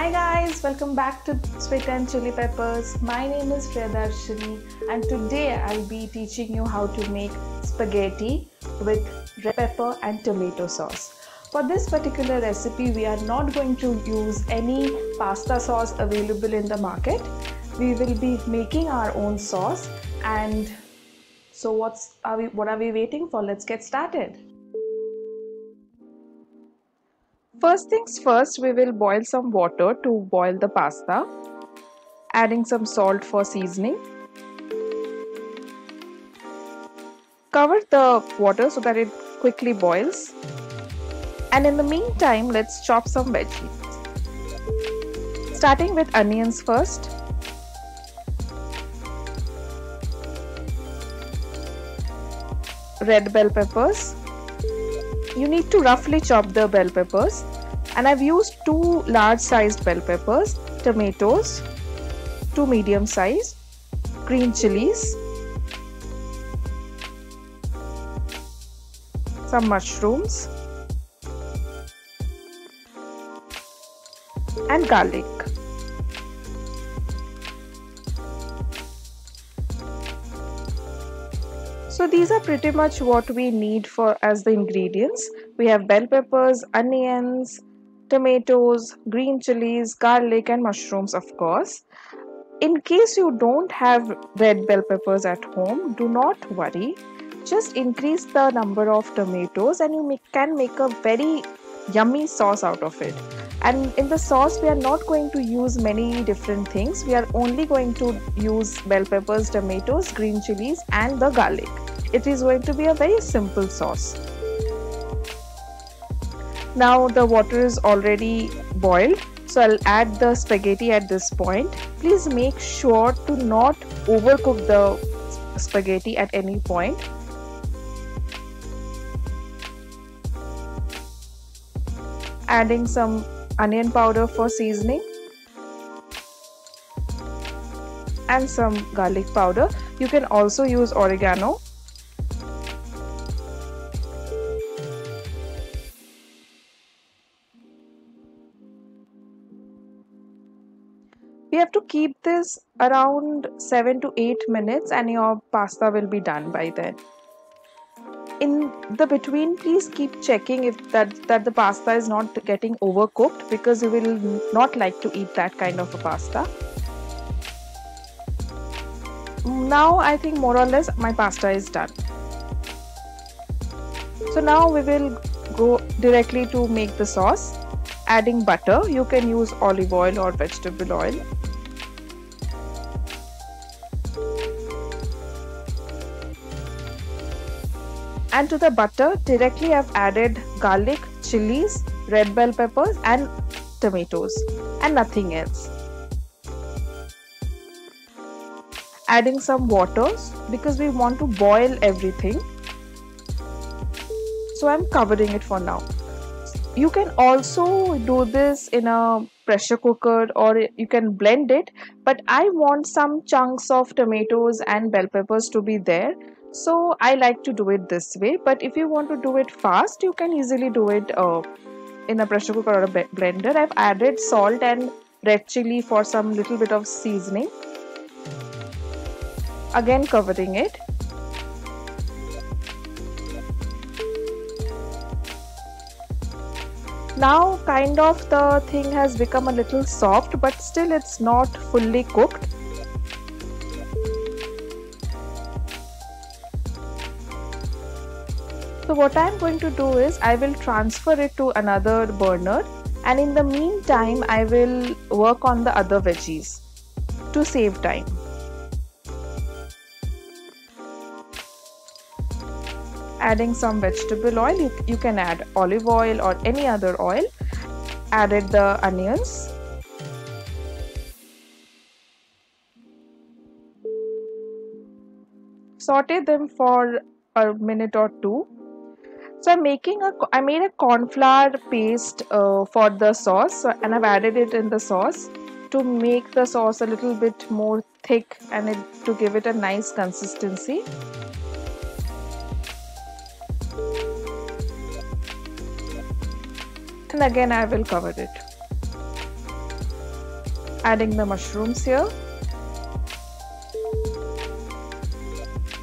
Hi guys, welcome back to Sweet and Chilli Peppers. My name is Priyadarshini and today I'll be teaching you how to make spaghetti with red pepper and tomato sauce. For this particular recipe, we are not going to use any pasta sauce available in the market. We will be making our own sauce and so what's are we what are we waiting for? Let's get started. First things first, we will boil some water to boil the pasta, adding some salt for seasoning. Cover the water so that it quickly boils. And in the meantime, let's chop some veggies. Starting with onions first. Red bell peppers you need to roughly chop the bell peppers and I've used two large sized bell peppers, tomatoes, two medium sized, green chilies, some mushrooms and garlic. So these are pretty much what we need for as the ingredients. We have bell peppers, onions, tomatoes, green chilies, garlic and mushrooms of course. In case you don't have red bell peppers at home, do not worry. Just increase the number of tomatoes and you make, can make a very yummy sauce out of it. And in the sauce, we are not going to use many different things. We are only going to use bell peppers, tomatoes, green chilies, and the garlic. It is going to be a very simple sauce. Now the water is already boiled. So I'll add the spaghetti at this point. Please make sure to not overcook the spaghetti at any point. Adding some onion powder for seasoning and some garlic powder. You can also use oregano we have to keep this around 7 to 8 minutes and your pasta will be done by then. In the between please keep checking if that that the pasta is not getting overcooked because you will not like to eat that kind of a pasta. Now i think more or less my pasta is done. So now we will go directly to make the sauce. Adding butter you can use olive oil or vegetable oil and to the butter directly I've added garlic, chilies, red bell peppers and tomatoes and nothing else. Adding some waters because we want to boil everything. So I'm covering it for now. You can also do this in a pressure cooker or you can blend it but I want some chunks of tomatoes and bell peppers to be there so i like to do it this way but if you want to do it fast you can easily do it uh, in a pressure cooker or a blender. I've added salt and red chili for some little bit of seasoning. Again covering it. Now kind of the thing has become a little soft but still it's not fully cooked So what I'm going to do is I will transfer it to another burner and in the meantime I will work on the other veggies to save time. Adding some vegetable oil, you, you can add olive oil or any other oil. Added the onions. Saute them for a minute or two so i'm making a i made a corn flour paste uh, for the sauce and i've added it in the sauce to make the sauce a little bit more thick and it, to give it a nice consistency. And again I will cover it. Adding the mushrooms here.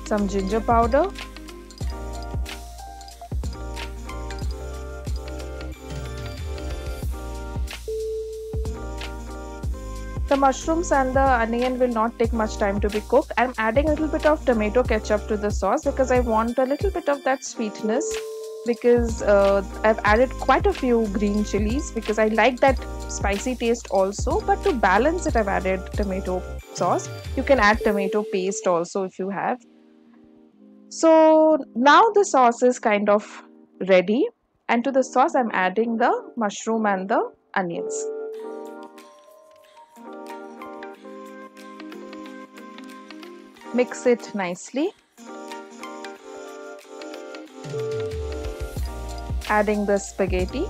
Some ginger powder The mushrooms and the onion will not take much time to be cooked. I'm adding a little bit of tomato ketchup to the sauce because I want a little bit of that sweetness because uh, I've added quite a few green chilies because I like that spicy taste also but to balance it I've added tomato sauce. You can add tomato paste also if you have. So now the sauce is kind of ready and to the sauce I'm adding the mushroom and the onions. Mix it nicely. Adding the spaghetti.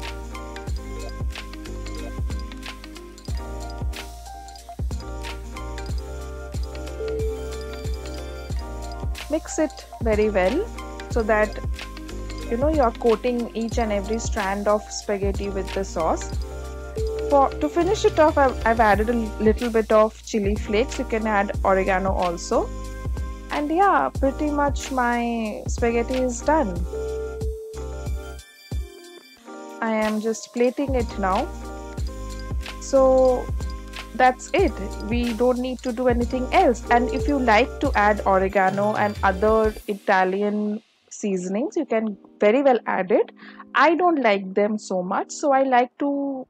Mix it very well so that you know you're coating each and every strand of spaghetti with the sauce for to finish it off I've, I've, added a little bit of chili flakes. You can add oregano also. And yeah pretty much my spaghetti is done. I am just plating it now. So that's it. We don't need to do anything else. And if you like to add oregano and other Italian seasonings you can very well add it. I don't like them so much so I like to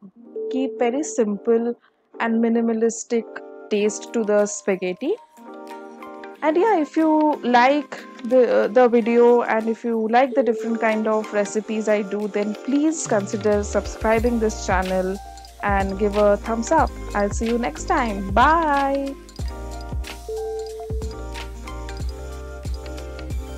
keep very simple and minimalistic taste to the spaghetti. And yeah if you like the uh, the video and if you like the different kind of recipes i do then please consider subscribing this channel and give a thumbs up. I'll see you next time. Bye